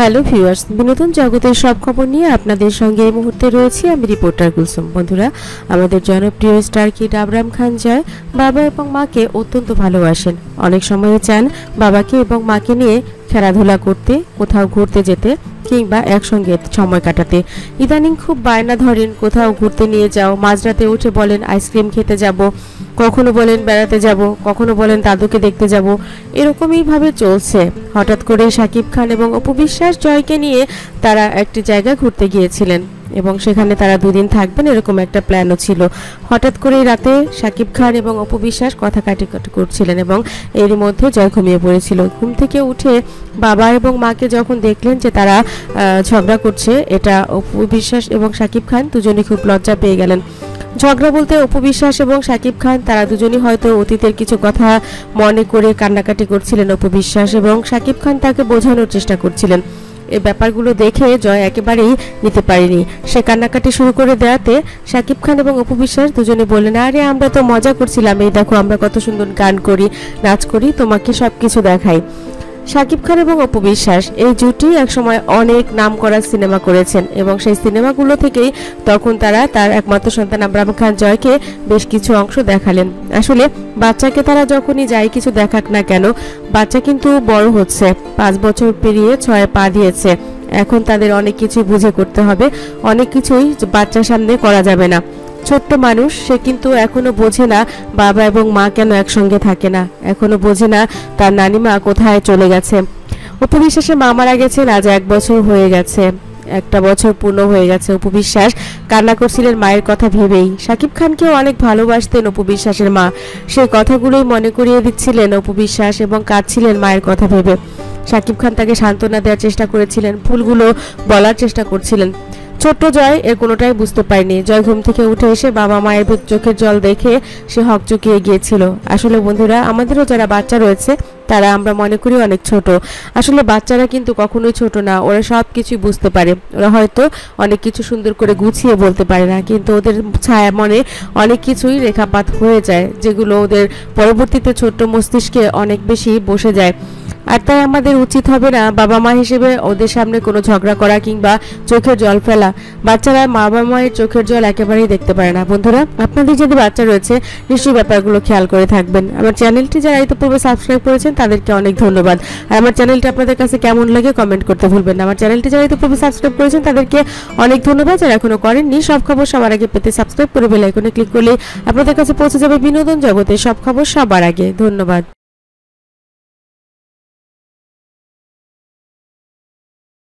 Hello viewers, বিনোদন জগতের সব খবর নিয়ে আপনাদের সঙ্গে এই মুহূর্তে রয়েছি আমি রিপোর্টার কুলসুম। বন্ধুরা, আমাদের জনপ্রিয় স্টার কিড আবরাম খান জয়, বাবা এবং মাকে অত্যন্ত ভালোবাসেন। অনেক সময়ে চান বাবাকে এবং মাকে নিয়ে খেলাধুলা করতে, কোথাও ঘুরতে যেতে। কিংবা একসঙ্গে সময় কাটাতে। ইদানিং খুব বায়না ধরেন, কোথাও ঘুরতে নিয়ে যাও, মাঝরাতে উঠে বলেন, আইসক্রিম খেতে যাব। কখনো বলেন, বেড়াতে যাব। কখনো বলেন, দাদুকে দেখতে যাব। এরকমইভাবে চলছে। হঠাৎ করে সাকিব খান এবং অপবিশ্বাস জয়কে নিয়ে তারা একটি জায়গা ঘুরতে গিয়েছিলেন। এবং সেখানে তারা দুদিন থাকবেন, এরকম একটা প্ল্যানও ছিল। হঠাৎ করেই রাতে সাকিব খান এবং অপু বিশ্বাস কথা কাটি করছিলেন এবং এরই মধ্যে জয় ঘুমিয়ে পড়েছিল। ঘুম থেকে উঠে বাবা এবং মাকে যখন দেখলেন যে তারা ঝগড়া করছে, এটা অপু বিশ্বাস এবং সাকিব খান দুজনেই খুব লজ্জা পেয়ে গেলেন। ঝগড়া বলতে অপবিশ্বাস এবং সাকিব খান, তারা দুজনই হয়তো অতীতের কিছু কথা মনে করে কান্নাকাটি করছিলেন অপবিশ্বাস এবং সাকিব খান তাকে বোঝানোর চেষ্টা করছিলেন। এই ব্যাপারগুলো দেখে জয় একেবারেই নিতে পারেনি। সে কান্নাকাটি শুরু করে দেওয়াতে শাকিব খান এবং অপু বিশ্বাস দুজনে বললেন, আরে, আমরা তো মজা করছিলাম। এই দেখো, আমরা কত সুন্দর গান করি, নাচ করি, তোমাকে সব কিছু দেখাই। শাকিব খান এবং অপু বিশ্বাস এই জুটি একসময় অনেক নাম করা সিনেমা করেছেন এবং সেই সিনেমাগুলো থেকেই তখন তারা তার একমাত্র সন্তান আব্রাম খান জয়কে বেশ কিছু অংশ দেখালেন। আসলে বাচ্চাকে তারা যখনই যাই কিছু দেখাক না কেন, বাচ্চা কিন্তু বড় হচ্ছে, পাঁচ বছর পেরিয়ে ছয় পা দিয়েছে। এখন তাদের অনেক কিছু বুঝে করতে হবে, অনেক কিছুই বাচ্চার সামনে করা যাবে না। ছোট্ট মানুষ, সে কিন্তু এখনও বোঝে না বাবা এবং মা কেন একসঙ্গে থাকে না। এখনও বোঝে না তার নানিমা কোথায় চলে গেছে। উপবিশ্বাসে মা মারা গেছেন আজ এক বছর হয়ে গেছে। একটা বছর পূর্ণ হয়ে গেছে উপবিশ্বাস। কান্না করছিলেন মায়ের কথা ভেবেই। সাকিব খানকেও অনেক ভালোবাসতেন উপবিশ্বাসের মা। সেই কথাগুলোই মনে করিয়ে দিচ্ছিলেন উপবিশ্বাস এবং কাঁদছিলেন মায়ের কথা ভেবে। সাকিব খান তাকে সান্ত্বনা দেওয়ার চেষ্টা করেছিলেন, ভুলগুলো বলার চেষ্টা করছিলেন। ছোট্ট জয় এর কোনোটাই বুঝতে পারেনি। জয় ঘুম থেকে উঠে এসে বাবা মায়ের চোখের জল দেখে সে হক চুকিয়ে গিয়েছিল। আসলে বন্ধুরা, আমাদেরও যারা বাচ্চা রয়েছে, তারা আমরা মনে করি অনেক ছোট। আসলে বাচ্চারা কিন্তু কখনোই ছোট না, ওরা সব কিছুই বুঝতে পারে। ওরা হয়তো অনেক কিছু সুন্দর করে গুছিয়ে বলতে পারে না, কিন্তু ওদের ছায়া মনে অনেক কিছুই রেখাপাত হয়ে যায়, যেগুলো ওদের পরবর্তীতে ছোট্ট মস্তিষ্কে অনেক বেশি বসে যায়। আর তাই আমাদের উচিত হবে না বাবা মা হিসেবে ওদের সামনে কোনো ঝগড়া করা কিংবা চোখের জল ফেলা। বাচ্চারা মা বাবা মায়ের চোখের জল একেবারেই দেখতে পারে না। বন্ধুরা, আপনাদের যদি বাচ্চা রয়েছে, নিশ্চয়ই ব্যাপারগুলো খেয়াল করে থাকবেন। আমার চ্যানেলটি যারা ইতিপূর্বে সাবস্ক্রাইব করেছেন, তাদেরকে অনেক ধন্যবাদ। আর আমার চ্যানেলটি আপনাদের কাছে কেমন লাগে কমেন্ট করতে ভুলবেন না। আমার চ্যানেলটি যারা ইতিপূর্বে সাবস্ক্রাইব করেছেন, তাদেরকে অনেক ধন্যবাদ। যারা এখনও করেননি, সব খবর সবার আগে পেতে সাবস্ক্রাইব করে বেল আইকনে ক্লিক করলে আপনাদের কাছে পৌঁছে যাবে বিনোদন জগতে সব খবর সবার আগে। ধন্যবাদ।